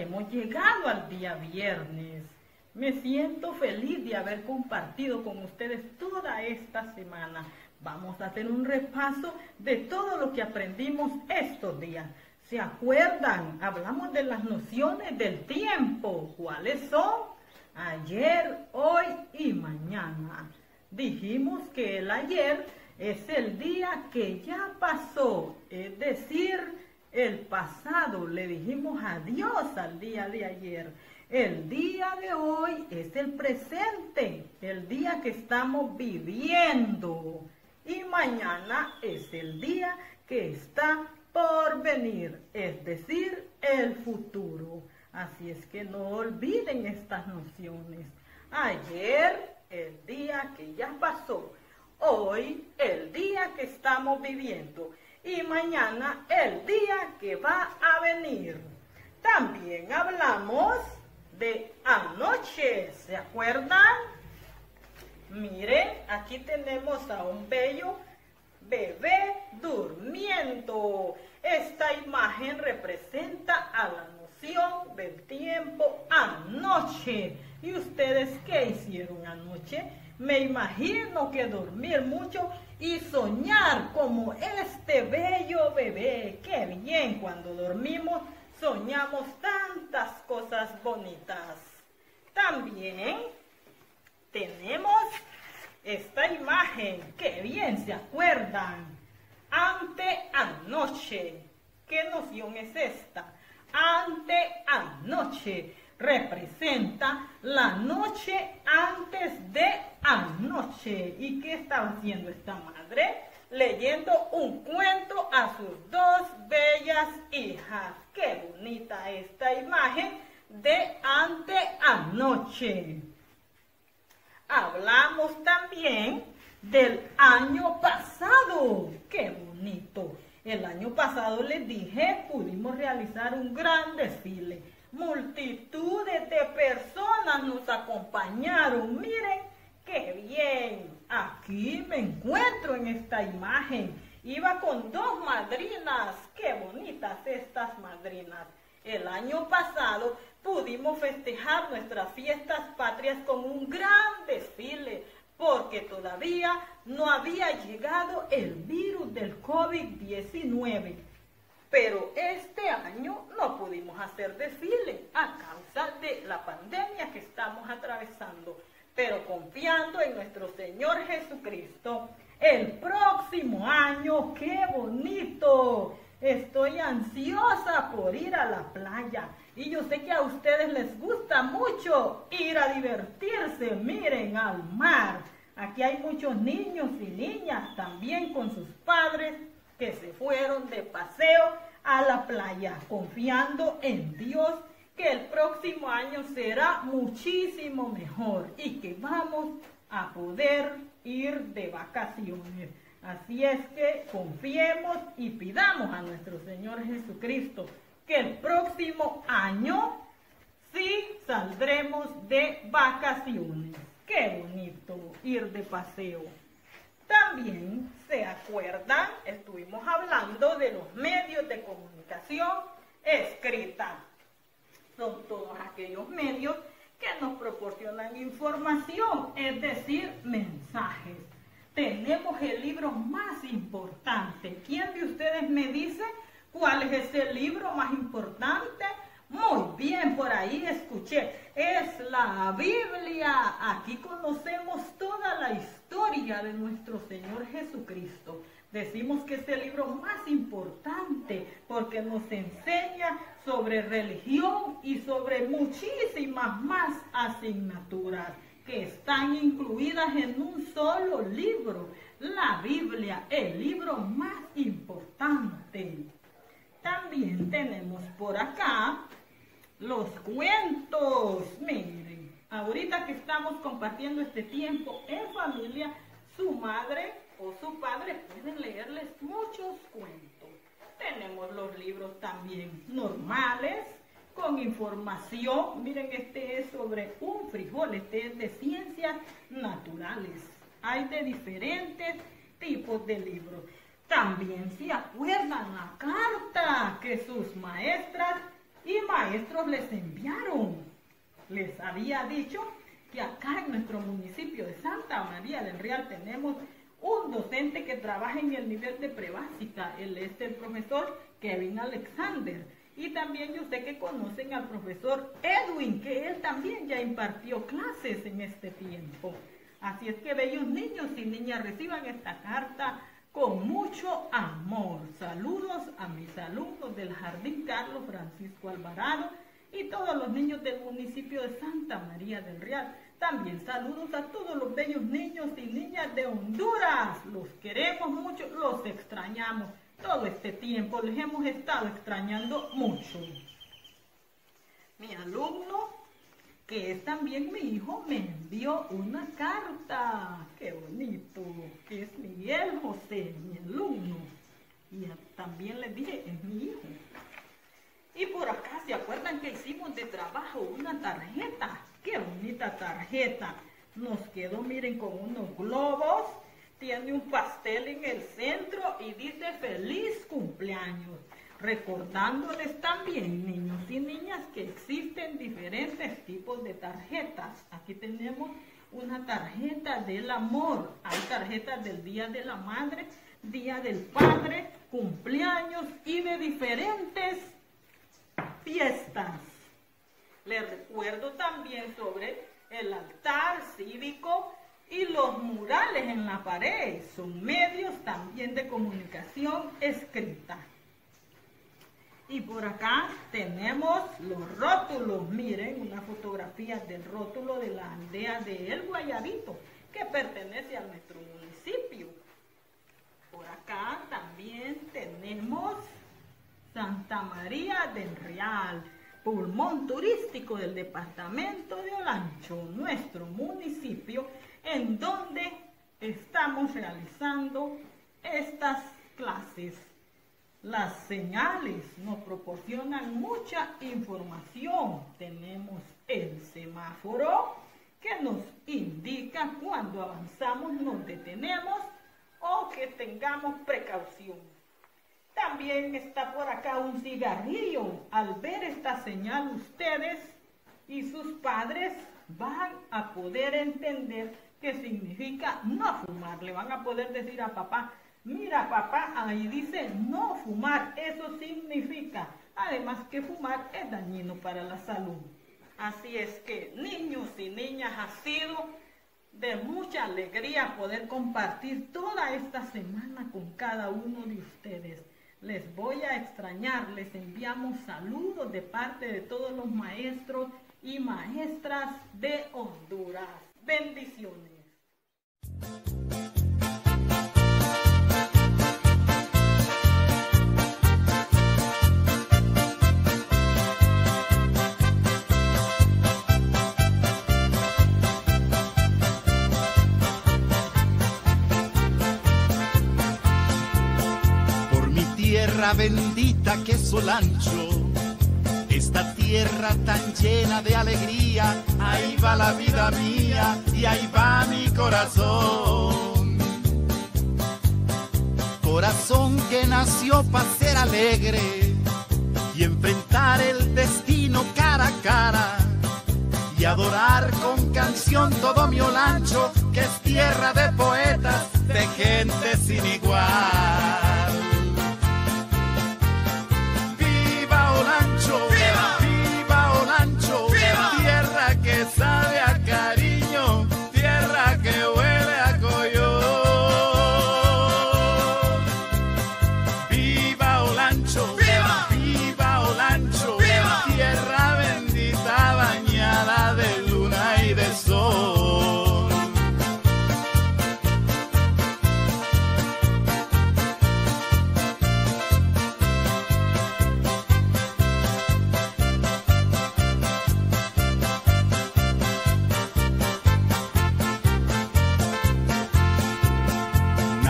hemos llegado al día viernes. Me siento feliz de haber compartido con ustedes toda esta semana. Vamos a hacer un repaso de todo lo que aprendimos estos días. ¿Se acuerdan? Hablamos de las nociones del tiempo. ¿Cuáles son? Ayer, hoy y mañana. Dijimos que el ayer es el día que ya pasó, es decir, el pasado. Le dijimos adiós al día de ayer. El día de hoy es el presente, el día que estamos viviendo. Y mañana es el día que está por venir, es decir, el futuro. Así es que no olviden estas nociones. Ayer, el día que ya pasó. Hoy, el día que estamos viviendo. Y mañana, el día que va a venir. También hablamos de anoche, ¿se acuerdan? Miren, aquí tenemos a un bello bebé durmiendo. Esta imagen representa a la noción del tiempo anoche. ¿Y ustedes qué hicieron anoche? Me imagino que dormir mucho y soñar como este bello bebé. Qué bien cuando dormimos soñamos tantas cosas bonitas. También tenemos esta imagen, que bien se acuerdan, ante anoche. ¿Qué noción es esta? Ante anoche representa la noche antes de anoche. ¿Y qué estaba haciendo esta madre? Leyendo un cuento a sus dos bellas hijas. Qué bonita esta imagen de ante anoche. Hablamos también del año pasado. ¡Qué bonito! El año pasado les dije, pudimos realizar un gran desfile. Multitudes de personas nos acompañaron. Miren, qué bien. Aquí me encuentro en esta imagen. Iba con dos madrinas. Qué bonitas estas madrinas. El año pasado pudimos festejar nuestras fiestas patrias con un gran desfile, porque todavía no había llegado el virus del COVID-19. Pero este año no pudimos hacer desfile a causa de la pandemia que estamos atravesando. Pero confiando en nuestro Señor Jesucristo, el próximo año, qué bonito. Estoy ansiosa por ir a la playa y yo sé que a ustedes les gusta mucho ir a divertirse. Miren al mar. Aquí hay muchos niños y niñas también con sus padres que se fueron de paseo a la playa, confiando en Dios que el próximo año será muchísimo mejor y que vamos a poder ir de vacaciones. Así es que confiemos y pidamos a nuestro Señor Jesucristo que el próximo año sí saldremos de vacaciones. Qué bonito ir de paseo. También se acuerdan, estuvimos hablando de los medios de comunicación escrita. Son todos aquellos medios que nos proporcionan información, es decir, mensajes tenemos el libro más importante. ¿Quién de ustedes me dice cuál es ese libro más importante? Muy bien, por ahí escuché. Es la Biblia. Aquí conocemos toda la historia de nuestro Señor Jesucristo. Decimos que es el libro más importante porque nos enseña sobre religión y sobre muchísimas más asignaturas que están incluidas en un solo libro, la Biblia, el libro más importante. También tenemos por acá los cuentos. Miren, ahorita que estamos compartiendo este tiempo en familia, su madre o su padre pueden leerles muchos cuentos. Tenemos los libros también normales, con información. Miren, este es sobre un frijol, este es de ciencias naturales. Hay de diferentes tipos de libros. También se acuerdan la carta que sus maestras y maestros les enviaron. Les había dicho que acá en nuestro municipio de Santa María del Real tenemos un docente que trabaja en el nivel de prebásica. Él es el profesor Kevin Alexander. Y también yo sé que conocen al profesor Edwin, que él también ya impartió clases en este tiempo. Así es que bellos niños y niñas reciban esta carta con mucho amor. Saludos a mis alumnos del Jardín Carlos Francisco Alvarado y todos los niños del municipio de Santa María del Real. También saludos a todos los bellos niños y niñas de Honduras. Los queremos mucho, los extrañamos. Todo este tiempo les hemos estado extrañando mucho. Mi alumno, que es también mi hijo, me envió una carta. ¡Qué bonito! Que es Miguel José, mi alumno. Y también le dije, es mi hijo. Y por acá, ¿se acuerdan que hicimos de trabajo una tarjeta? ¡Qué bonita tarjeta! Nos quedó, miren, con unos globos. Tiene un pastel en el centro y dice feliz cumpleaños. Recordándoles también, que existen diferentes tipos de tarjetas. Aquí tenemos una tarjeta del amor. Hay tarjetas del Día de la Madre, Día del Padre, cumpleaños y de diferentes fiestas. Les recuerdo también sobre el altar cívico y los murales en la pared. Son medios también de comunicación escrita. Y por acá tenemos los rótulos. Miren, una fotografía del rótulo de la aldea de El Guayabito, que pertenece a nuestro municipio. Por acá también tenemos Santa María del Real, pulmón turístico del departamento de Olancho, nuestro municipio, en donde estamos realizando estas clases. Las señales nos proporcionan mucha información. Tenemos el semáforo que nos indica cuando avanzamos, nos detenemos o que tengamos precaución. También está por acá un cigarrillo. Al ver esta señal ustedes y sus padres van a poder entender qué significa no fumar. Le van a poder decir a papá, mira papá, ahí dice no fumar. Eso significa, además que fumar es dañino para la salud. Así es que niños y niñas ha sido de mucha alegría poder compartir toda esta semana con cada uno de ustedes. Les voy a extrañar, les enviamos saludos de parte de todos los maestros y maestras de Honduras. Bendiciones. Bendita que es esta tierra tan llena de alegría, ahí va la vida mía y ahí va mi corazón. Corazón que nació para ser alegre y enfrentar el destino cara a cara y adorar con canción todo mi Olancho, que es tierra de poetas, de gente sin igual.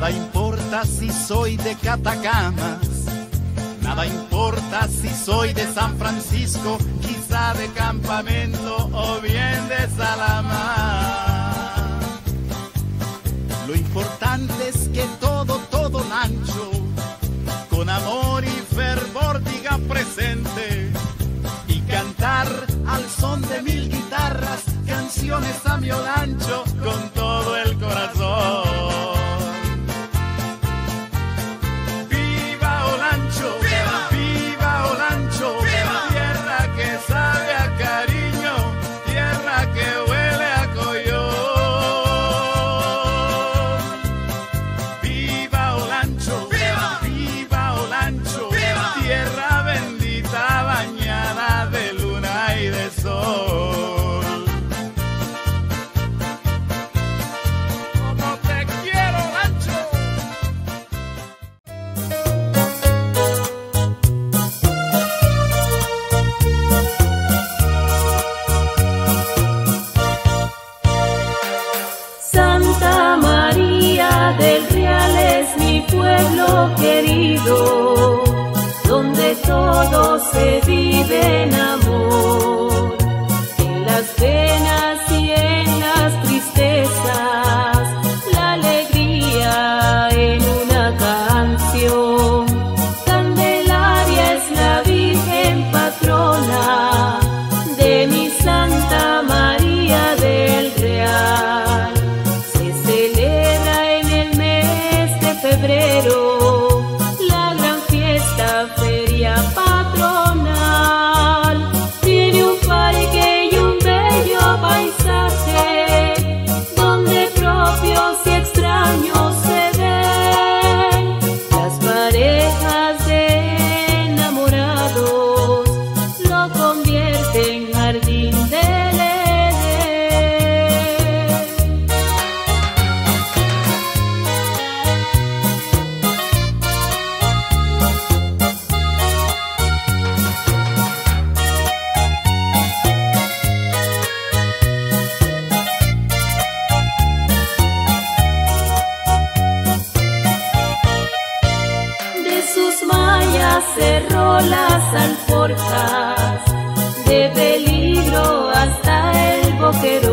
Nada importa si soy de Catacamas, nada importa si soy de San Francisco, quizá de Campamento o bien de Salamá. Lo importante es que todo, todo Nacho, con amor y fervor diga presente y cantar al son de mil guitarras, canciones a mi olancho con todo el todo se vive en amor. sus mallas cerró las alforjas, de peligro hasta el boquero.